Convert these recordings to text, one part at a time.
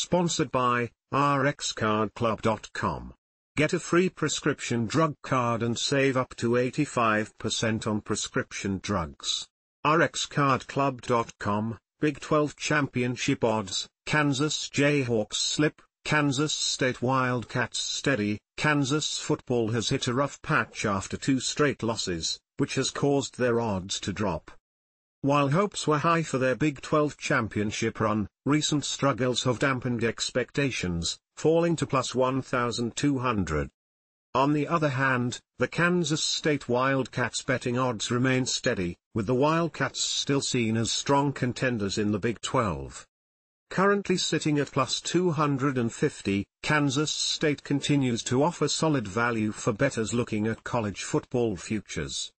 Sponsored by RxCardClub.com. Get a free prescription drug card and save up to 85% on prescription drugs. RxCardClub.com, Big 12 Championship odds, Kansas Jayhawks slip, Kansas State Wildcats steady, Kansas football has hit a rough patch after two straight losses, which has caused their odds to drop. While hopes were high for their Big 12 championship run, recent struggles have dampened expectations, falling to plus 1,200. On the other hand, the Kansas State Wildcats betting odds remain steady, with the Wildcats still seen as strong contenders in the Big 12. Currently sitting at plus 250, Kansas State continues to offer solid value for bettors looking at college football futures.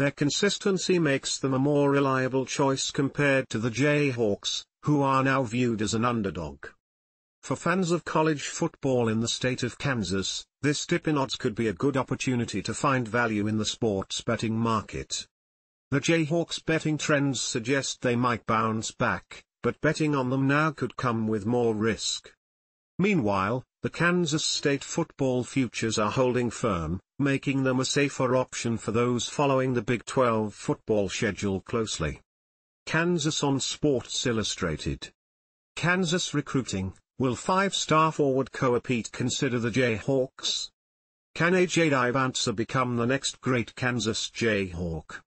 Their consistency makes them a more reliable choice compared to the Jayhawks, who are now viewed as an underdog. For fans of college football in the state of Kansas, this dip in odds could be a good opportunity to find value in the sports betting market. The Jayhawks betting trends suggest they might bounce back, but betting on them now could come with more risk. Meanwhile, the Kansas State football futures are holding firm, making them a safer option for those following the Big 12 football schedule closely. Kansas on Sports Illustrated. Kansas recruiting, will five-star forward Koa Peat consider the Jayhawks? Can AJ Dybantsa become the next great Kansas Jayhawk?